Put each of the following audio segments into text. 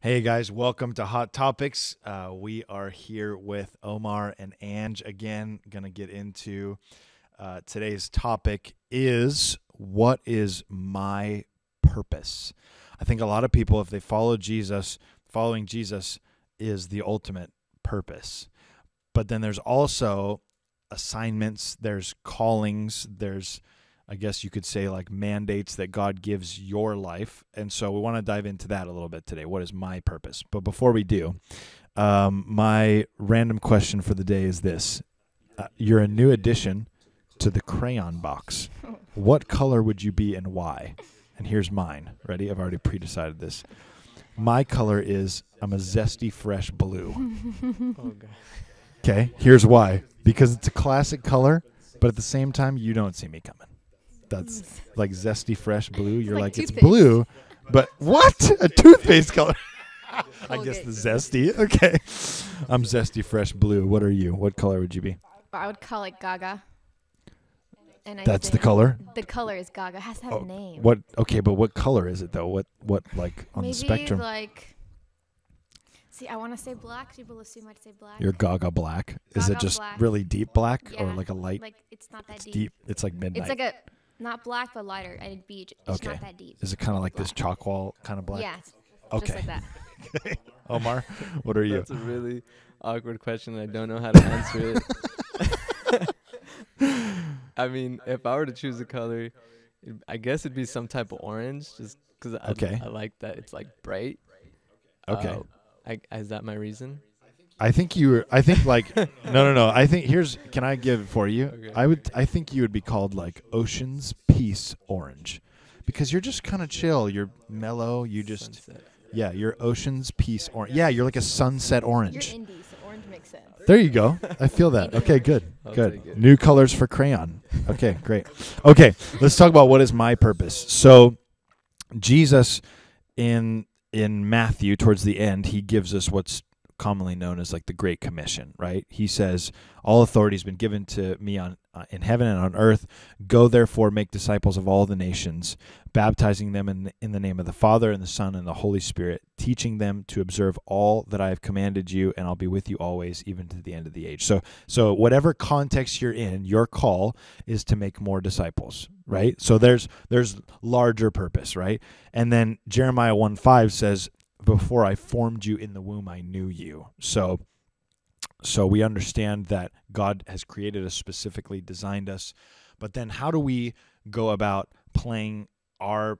Hey guys, welcome to Hot Topics. Uh, we are here with Omar and Ang again. Gonna get into uh, today's topic is what is my purpose? I think a lot of people, if they follow Jesus, following Jesus is the ultimate purpose. But then there's also assignments, there's callings, there's I guess you could say like mandates that God gives your life. And so we want to dive into that a little bit today. What is my purpose? But before we do, um, my random question for the day is this uh, You're a new addition to the crayon box. What color would you be and why? And here's mine. Ready? I've already pre decided this. My color is I'm a zesty fresh blue. Oh. Okay, here's why. Because it's a classic color, but at the same time, you don't see me coming. That's like zesty fresh blue. You're like like, it's blue, but what? A toothpaste color? I guess the zesty. Okay, I'm zesty fresh blue. What are you? What color would you be? I would call it Gaga. And I That's the color. The color is Gaga. It has to have Oh, a name. What? Okay, but what color is it though? What? What like on Maybe the spectrum? like. See, I want to say black. People assume I'd say black. You're Gaga black. is it just black. really deep black or like a light? Like it's not that it's deep. deep. It's like midnight. It's like a not black but lighter and beige. It's Okay. not that deep. is it kind of like this chalk wall kind of black? Yeah. Okay. Just like that. Omar, what are you? That's a really awkward question. and I don't know how to answer it. I mean, if I were to choose a color, it, I guess it'd be some type of orange, just because I, I like that it's like bright. Okay. Uh, I, is that my reason? I think you were. I think like no, no, no. I think here's. Can I give it for you? Okay. I would. I think you would be called like Ocean's Peace Orange, because you're just kind of chill. You're mellow. You just Sunset. yeah. You're Ocean's Peace Orange. Yeah, you're like a sunset orange. You're orange. indie, so orange makes sense. There you go. I feel that. Okay, good. Good. New colors for crayon. Okay, great. Okay, let's talk about what is my purpose. So Jesus in in Matthew towards the end, he gives us what's commonly known as like the great commission, right? He says, "All authority has been given to me on uh, in heaven and on earth. Go therefore make disciples of all the nations, baptizing them in in the name of the Father and the Son and the Holy Spirit, teaching them to observe all that I have commanded you, and I'll be with you always even to the end of the age." So so whatever context you're in, your call is to make more disciples, right? So there's there's larger purpose, right? And then Jeremiah 1 5 says, Before I formed you in the womb, I knew you. So so we understand that God has created us specifically, designed us. But then how do we go about playing our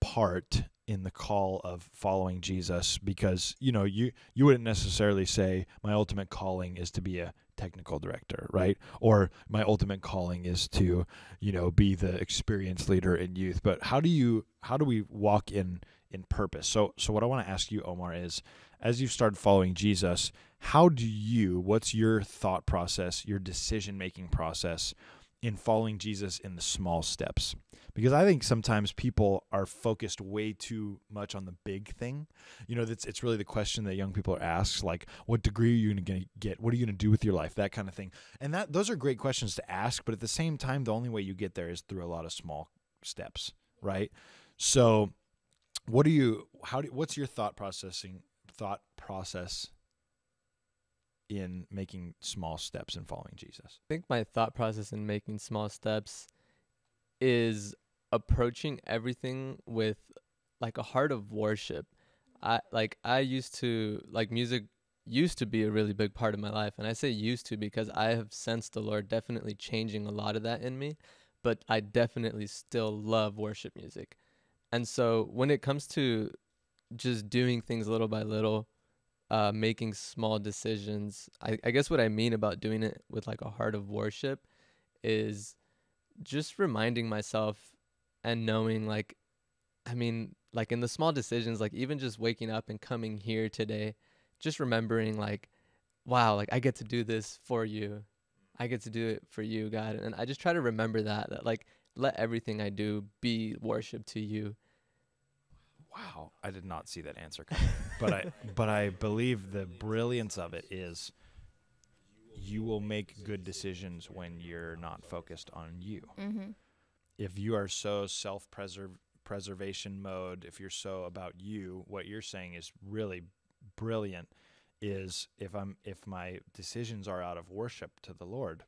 part in the call of following Jesus? Because, you know, you you wouldn't necessarily say my ultimate calling is to be a technical director, right? Or my ultimate calling is to, you know, be the experienced leader in youth. But how do you how do we walk in in purpose? So so what I want to ask you, Omar, is as you've started following Jesus, how do you what's your thought process, your decision making process in following Jesus in the small steps? Because I think sometimes people are focused way too much on the big thing. You know, that's it's really the question that young people are asked, like, what degree are you going to get? What are you going to do with your life? That kind of thing. And that those are great questions to ask, but at the same time, the only way you get there is through a lot of small steps, right? So, what do you how do what's your thought processing thought process in making small steps and following Jesus? I think my thought process in making small steps is approaching everything with like a heart of worship. I like I used to like music used to be a really big part of my life and I say used to because I have sensed the Lord definitely changing a lot of that in me, but I definitely still love worship music. And so when it comes to just doing things little by little, uh, making small decisions. I, I guess what I mean about doing it with like a heart of worship is just reminding myself and knowing like I mean like in the small decisions like even just waking up and coming here today just remembering like wow like I get to do this for you I get to do it for you God and I just try to remember that that like let everything I do be worship to you Wow, I did not see that answer coming. but I but I believe the brilliance of it is you will make good decisions when you're not focused on you. Mm-hmm. If you are so self self-preservation mode, if you're so about you, what you're saying is really brilliant is if I'm if my decisions are out of worship to the Lord,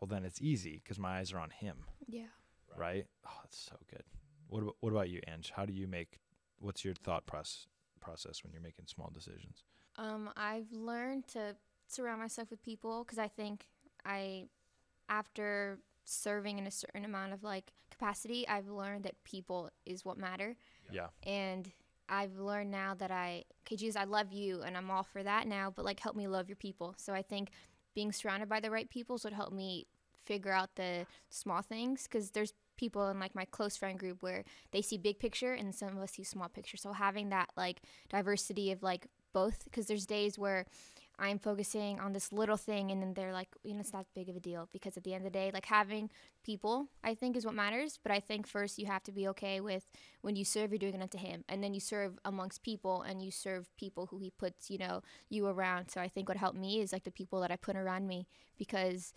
well then it's easy because my eyes are on him, Yeah. right? Oh, that's so good. What about, what about you, Ang? How do you make what's your thought process process when you're making small decisions? Um, I've learned to surround myself with people because I think I, after serving in a certain amount of like capacity, I've learned that people is what matter. Yeah. And I've learned now that I, okay, Jesus, I love you and I'm all for that now, but like help me love your people. So I think being surrounded by the right people would help me figure out the small things because there's people in like my close friend group where they see big picture and some of us see small picture. So having that like diversity of like both because there's days where I'm focusing on this little thing and then they're like, you know, it's not big of a deal because at the end of the day, like having people, I think is what matters. But I think first you have to be okay with when you serve, you're doing it unto Him, and then you serve amongst people and you serve people who He puts, you know, you around. So I think what helped me is like the people that I put around me because,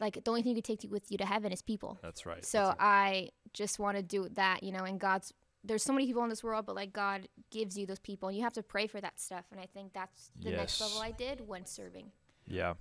like, the only thing you can take with you to heaven is people. That's right. So I just want to do that, you know, and God's there's so many people in this world, but like God gives you those people and you have to pray for that stuff. And I think that's the next level I did when serving. yeah.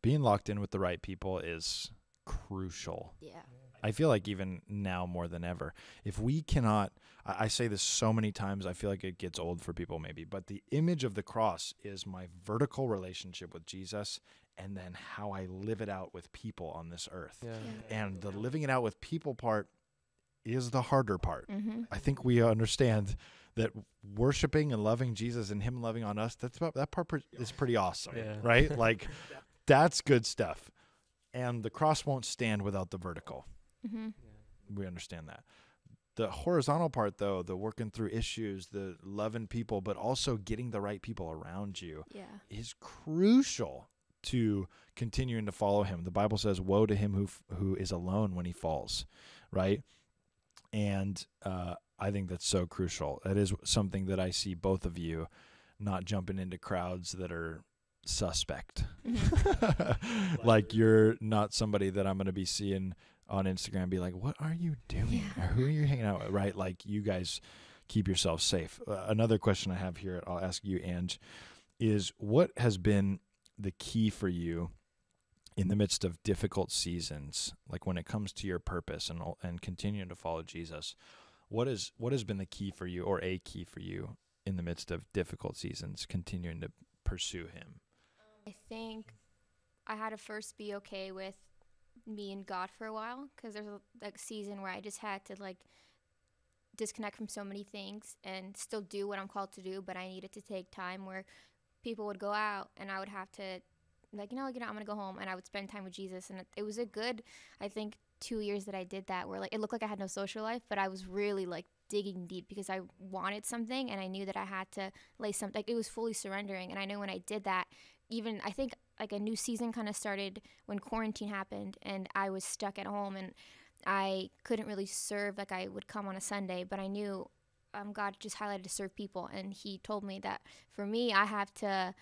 Being locked in with the right people is crucial. Yeah. I feel like even now more than ever, if we cannot, I, I say this so many times, I feel like it gets old for people maybe, but the image of the cross is my vertical relationship with Jesus and then how I live it out with people on this earth. Yeah. And the living it out with people part is the harder part. Mm-hmm. I think we understand that worshiping and loving Jesus and Him loving on us, that's about, that part is pretty awesome, Yeah. right? Like, that's good stuff. And the cross won't stand without the vertical. Mm-hmm. We understand that. The horizontal part, though, the working through issues, the loving people, but also getting the right people around you Yeah. is crucial to continuing to follow him. The Bible says, "Woe to him who who is alone when he falls," right? And uh, I think that's so crucial. That is something that I see both of you not jumping into crowds that are suspect. Mm-hmm. like you're not somebody that I'm going to be seeing on Instagram be like, "What are you doing? Yeah. Or who are you hanging out with?" Right? Like you guys keep yourselves safe. Uh, another question I have here, I'll ask you, Ang, is what has been the key for you in the midst of difficult seasons, like when it comes to your purpose and and continuing to follow Jesus? What is what has been the key for you, or a key for you, in the midst of difficult seasons, continuing to pursue Him? I think I had to first be okay with me and God for a while because there's a like season where I just had to like disconnect from so many things and still do what I'm called to do, but I needed to take time where people would go out and I would have to like you know like, you know I'm gonna go home and I would spend time with Jesus. And it, it was a good I think two years that I did that where like it looked like I had no social life but I was really like digging deep because I wanted something and I knew that I had to lay something like it was fully surrendering. And I know when I did that even I think like a new season kind of started when quarantine happened and I was stuck at home and I couldn't really serve like I would come on a Sunday, but I knew um, God just highlighted to serve people, and He told me that for me, I have to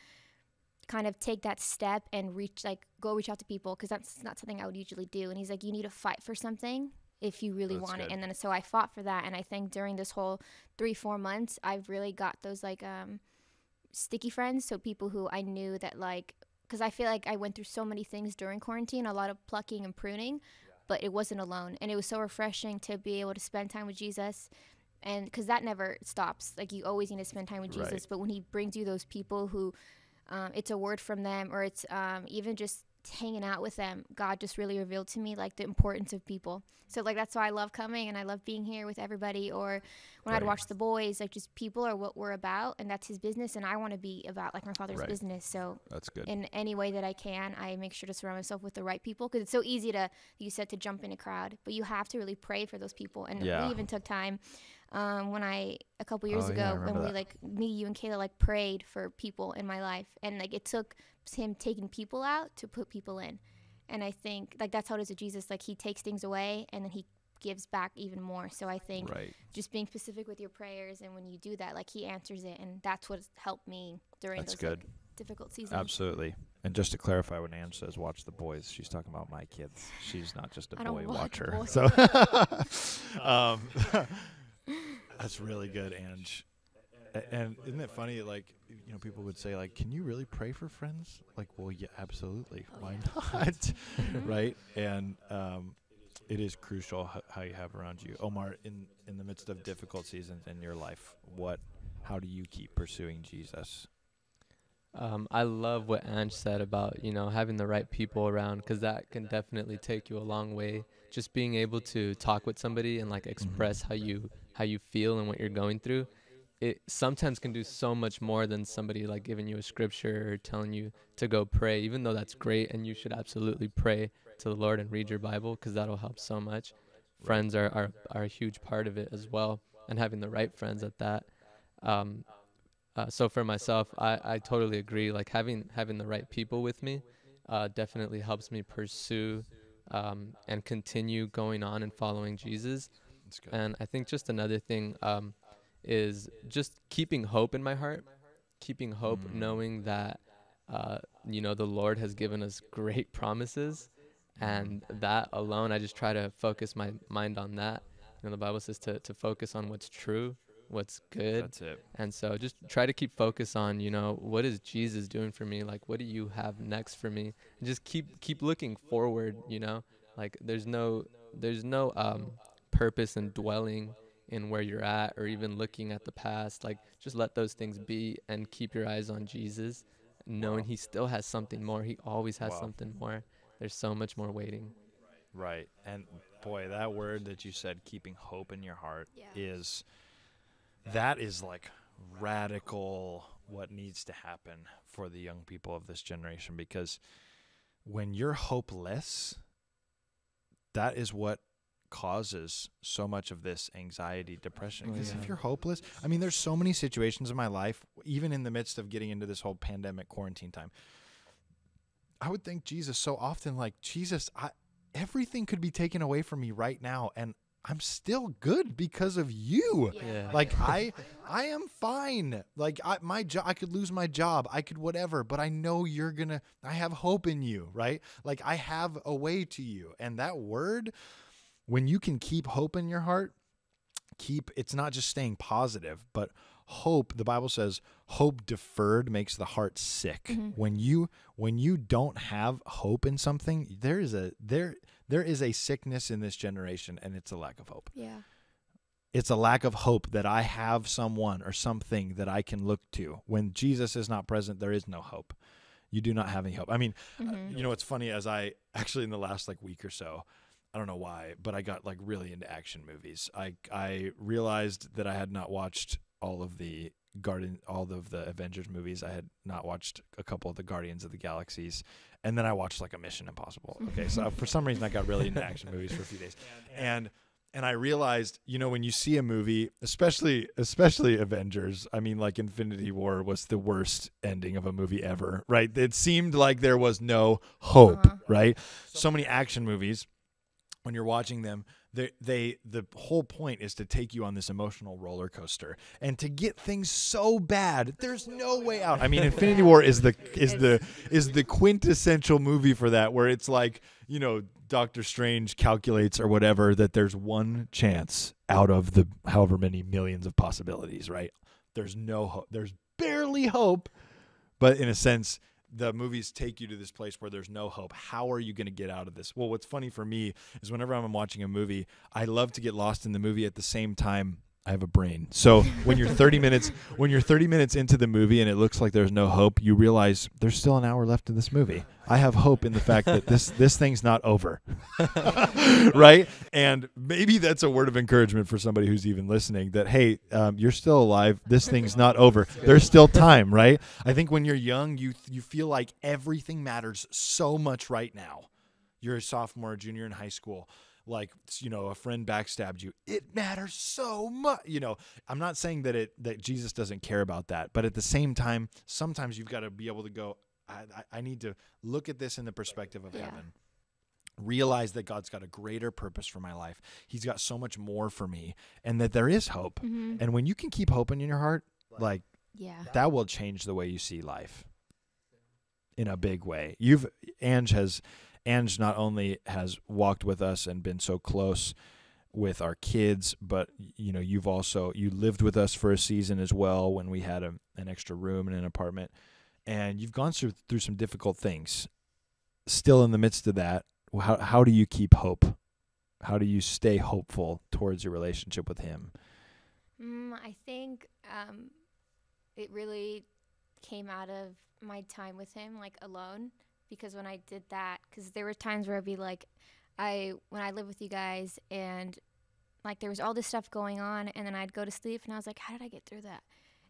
kind of take that step and reach like go reach out to people because that's not something I would usually do. And He's like, you need to fight for something if you really That's want good. it. And then so I fought for that, and I think during this whole three four months, I've really got those like um sticky friends, so people who I knew that like because I feel like I went through so many things during quarantine, a lot of plucking and pruning, but it wasn't alone, and it was so refreshing to be able to spend time with Jesus, and because that never stops. Like you always need to spend time with Jesus, Right. but when He brings you those people who, um, it's a word from them, or it's um, even just hanging out with them, God just really revealed to me like the importance of people. So like that's why I love coming and I love being here with everybody. Or when I'd watch the boys, like just people are what we're about, and that's His business, and I want to be about like my Father's Right. business. So That's good. in any way that I can, I make sure to surround myself with the right people because it's so easy to, you said, to jump in a crowd, but you have to really pray for those people. And Yeah. we even took time um, when I a couple years Oh, yeah, ago when we that. like me, you, and Kayla like prayed for people in my life, and like it took him taking people out to put people in. And I think like that's how it is with Jesus. Like he takes things away and then he gives back even more. So I think Right. just being specific with your prayers and when you do that, like he answers it, and that's what's helped me during That's those like, good. difficult seasons. Absolutely. And just to clarify, when Ang says "watch the boys," she's talking about my kids. She's not just a I don't boy watcher. boys. So, um, that's really good, Ang. And isn't it funny? Like, you know, people would say, like, "Can you really pray for friends?" Like, well, yeah, absolutely. Oh, Why yeah. not? right? And um, it is crucial h- how you have around you. Omar, in in the midst of difficult seasons in your life, what, how do you keep pursuing Jesus? Um, I love what Ang said about you know having the right people around because that can definitely take you a long way. Just being able to talk with somebody and like express how you how you feel and what you're going through, it sometimes can do so much more than somebody like giving you a scripture or telling you to go pray. Even though that's great and you should absolutely pray to the Lord and read your Bible because that'll help so much. Friends are, are are a huge part of it as well, and having the right friends at that. Um, uh, so for myself, I, I totally agree. Like having having the right people with me, uh, definitely helps me pursue, um, and continue going on and following Jesus. That's good. And I think just another thing, um, is just keeping hope in my heart, keeping hope, Mm. knowing that, uh, you know, the Lord has given us great promises, and that alone, I just try to focus my mind on that. You know, the Bible says to to focus on what's true, what's good, That's it. and so just try to keep focus on, you know, what is Jesus doing for me? Like what do you have next for me? And just keep keep looking forward, you know? Like there's no there's no um purpose in dwelling in where you're at or even looking at the past. Like just let those things be and keep your eyes on Jesus, knowing Wow. he still has something more. He always has Wow. something more. There's so much more waiting. Right. And boy, that word that you said, keeping hope in your heart, Yeah. is that is like radical what needs to happen for the young people of this generation because when you're hopeless, that is what causes so much of this anxiety, depression. Oh, Because yeah. if you're hopeless, I mean, there's so many situations in my life, even in the midst of getting into this whole pandemic quarantine time. I would thank Jesus so often, like Jesus, I everything could be taken away from me right now, and I'm still good because of you. Yeah. Like I, I am fine. Like I, my job, I could lose my job, I could whatever, but I know you're gonna. I have hope in you, right? Like I have a way to you, and that word, when you can keep hope in your heart, keep. It's not just staying positive, but hope. The Bible says hope deferred makes the heart sick. Mhm. When you when you don't have hope in something, there is a there there is a sickness in this generation, and it's a lack of hope Yeah. it's a lack of hope that I have someone or something that I can look to. When Jesus is not present, there is no hope. You do not have any hope. I mean, uh, Mhm. you know, it's funny as I actually in the last like week or so, I don't know why, but I got like really into action movies. I I realized that I had not watched all of the Garden all of the Avengers movies. I had not watched a couple of the Guardians of the Galaxies. And then I watched like a Mission Impossible. Okay, so for some reason I got really into action movies for a few days. And and I realized, you know, when you see a movie, especially especially Avengers, I mean, like Infinity War was the worst ending of a movie ever, right? It seemed like there was no hope, Uh-huh. right? So many action movies, when you're watching them, they they the whole point is to take you on this emotional roller coaster and to get things so bad, there's no way out. I mean, Infinity War is the is the is the quintessential movie for that, where it's like you know Doctor Strange calculates or whatever that there's one chance out of the however many millions of possibilities, right? There's no hope. There's barely hope, but in a sense, the movies take you to this place where there's no hope. How are you going to get out of this? Well, what's funny for me is whenever I'm watching a movie, I love to get lost in the movie at the same time I have a brain. So when you're 30 minutes when you're 30 minutes into the movie and it looks like there's no hope, you realize there's still an hour left in this movie. I have hope in the fact that this this thing's not over. right? And maybe that's a word of encouragement for somebody who's even listening that hey, um, you're still alive. This thing's not over. There's still time, right? I think when you're young, you you feel like everything matters so much right now. You're a sophomore, junior in high school like you know a friend backstabbed you it matters so much you know i'm not saying that it that jesus doesn't care about that but at the same time sometimes you've got to be able to go i, I, I need to look at this in the perspective of Yeah. heaven realize that god's got a greater purpose for my life he's got so much more for me and that there is hope Mhm. and when you can keep hoping in your heart like Yeah. that will change the way you see life in a big way. You've Ang has Ang not only has walked with us and been so close with our kids, but you know, you've also you lived with us for a season as well when we had a, an extra room in an apartment and you've gone through through some difficult things. Still in the midst of that, how how do you keep hope? How do you stay hopeful towards your relationship with him? Mm, I think um, it really came out of my time with him, like alone. Because when I did that, because there were times where I'd be like, I when I lived with you guys, and like there was all this stuff going on, and then I'd go to sleep, and I was like, how did I get through that?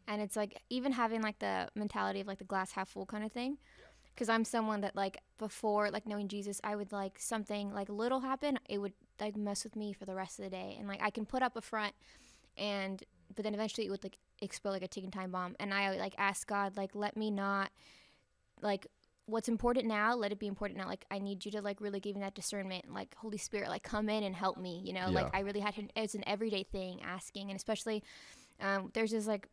And it's like even having like the mentality of like the glass half full kind of thing. Because I'm someone that like before like knowing Jesus, I would like something like little happen, it would like mess with me for the rest of the day, and like I can put up a front and but then eventually it would like explode like a ticking time bomb and i like ask god like let me not like what's important now let it be important now like i need you to like really give me that discernment like holy spirit like come in and help me you know? Like i really had to it's an everyday thing asking and especially um, there's this like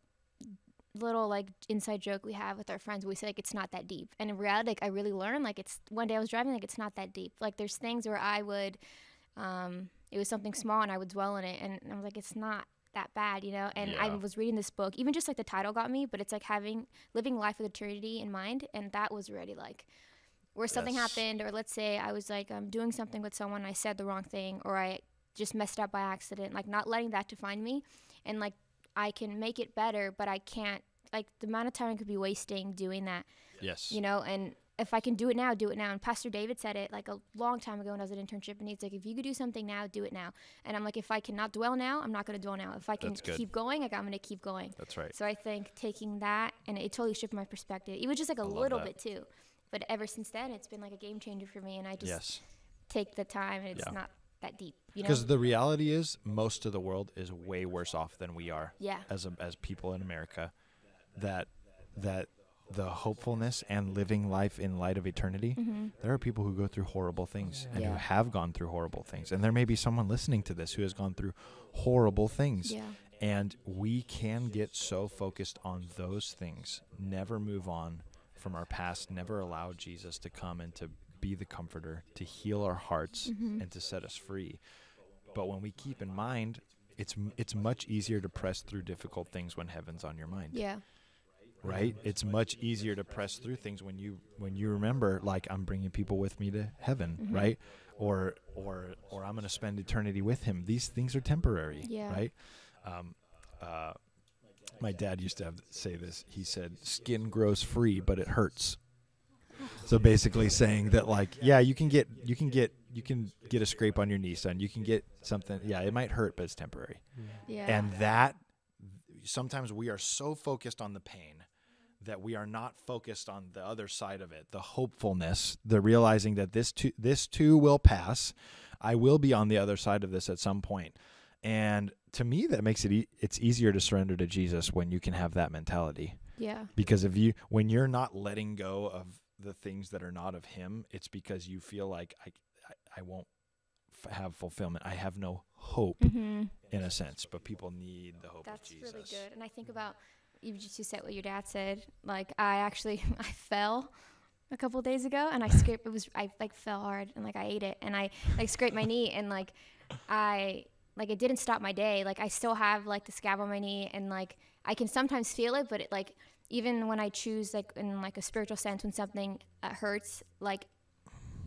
little like inside joke we have with our friends we say like it's not that deep and in reality like i really learned like it's one day i was driving like it's not that deep. Like there's things where i would um it was something small and i would dwell in it and i was like it's not that bad you know and i was reading this book even just like the title got me but it's like having living life with eternity in mind and that was already like where something Yes. happened or let's say i was like um, doing something with someone i said the wrong thing or i just messed up by accident like not letting that define me and like i can make it better but i can't like the amount of time i could be wasting doing that Yes. you know and if i can do it now do it now and pastor david said it like a long time ago when i was an internship and he's like if you could do something now do it now and i'm like if i cannot dwell now i'm not going to dwell now if i can keep going like i'm going to keep going That's right. so i think taking that and it totally shifted my perspective it was just like a I love little that. bit too but ever since then it's been like a game changer for me and i just Yes. take the time and it's Yeah. not that deep you know Because the reality is most of the world is way worse off than we are yeah as a, as people in America. That that the hopefulness and living life in light of eternity. hmm There are people who go through horrible things and who have gone through horrible things. And there may be someone listening to this who has gone through horrible things. yeah And we can get so focused on those things, never move on from our past, never allow Jesus to come and to be the comforter, to heal our hearts Mhm. and to set us free. But when we keep in mind, it's it's much easier to press through difficult things when heaven's on your mind yeah right? It's much easier to press through things when you when you remember like i'm bringing people with me to heaven Mhm. right? Or or or i'm going to spend eternity with him. These things are temporary Yeah. right? Um uh my dad used to have say this. He said skin grows free but it hurts. So basically saying that like yeah you can get you can get you can get a scrape on your knee son. You can get something yeah it might hurt but it's temporary. Yeah. And that sometimes we are so focused on the pain that we are not focused on the other side of it, the hopefulness, the realizing that this too, this too will pass. I will be on the other side of this at some point. And to me that makes it e- it's easier to surrender to Jesus when you can have that mentality. yeah Because if you when you're not letting go of the things that are not of him, it's because you feel like I I, I won't f- have fulfillment. I have no hope hmm in a sense, but people need the hope That's of Jesus. really good. And I think about you just said what your dad said. Like I actually I fell a couple days ago and I scraped it was I like fell hard and like I ate it and I like scraped my knee and like I like it didn't stop my day. Like I still have like the scab on my knee and like I can sometimes feel it, but it like even when I choose like in like a spiritual sense when something uh, hurts, like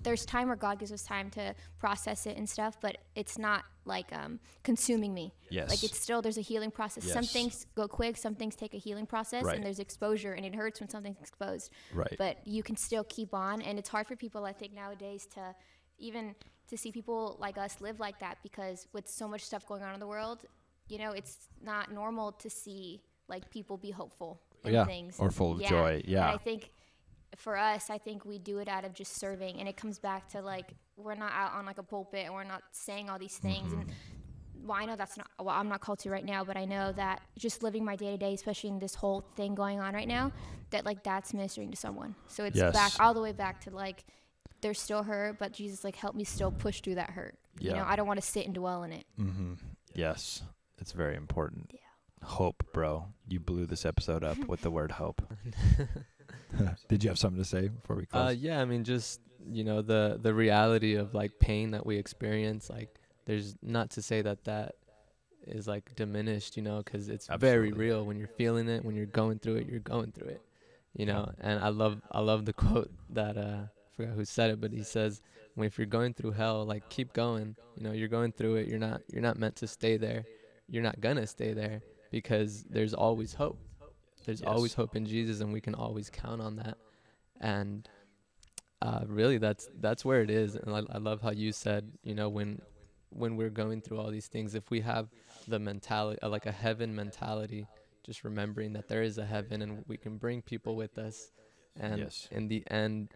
there's time where God gives us time to process it and stuff, but it's not like um, consuming me. Yes. Like it's still there's a healing process. Yes. Some things go quick, some things take a healing process, Right. and there's exposure, and it hurts when something's exposed. right. But you can still keep on, and it's hard for people I think nowadays to even to see people like us live like that because with so much stuff going on in the world, you know, it's not normal to see like people be hopeful yeah. things Or full of Yeah. joy. and Yeah. I think for us, I think we do it out of just serving, and it comes back to like we're not out on like a pulpit and we're not saying all these things. And Mm-hmm. well, I know that's not well, I'm not called to right now, but I know that just living my day to day, especially in this whole thing going on right now, that like that's ministering to someone. So it's Yes. back all the way back to like there's still hurt, but Jesus like help me still push through that hurt. Yeah. You know, I don't want to sit and dwell in it. mm-hmm. Yes. It's very important. Yeah. Hope, bro. You blew this episode up with the word hope. Did you have something to say before we Uh, close? yeah, I mean, just you know the the reality of like pain that we experience. Like, there's not to say that that is like diminished, you know, because it's very real when you're feeling it, when you're going through it, you're going through it, you know. And I love I love the quote that uh, I forgot who said it, but he says, "When if you're going through hell, like keep going. You know, you're going through it. You're not you're not meant to stay there. You're not gonna stay there because there's always hope. There's Yes. always hope in Jesus, and we can always count on that. And uh, really, that's that's where it is. And I, I love how you said, you know, when when we're going through all these things, if we have the mentality, uh, like a heaven mentality, just remembering that there is a heaven and we can bring people with us, and Yes. in the end,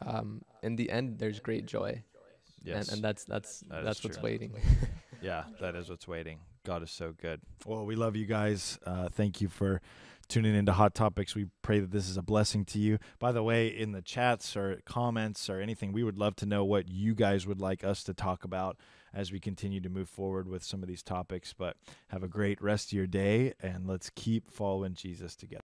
um, in the end, there's great joy, yes. and, and that's that's That that's what's true. waiting. Yeah, that is what's waiting. God is so good. Well, we love you guys. Uh, thank you for tuning into Hot Topics. We pray that this is a blessing to you. By the way, in the chats or comments or anything, we would love to know what you guys would like us to talk about as we continue to move forward with some of these topics. But have a great rest of your day, and let's keep following Jesus together.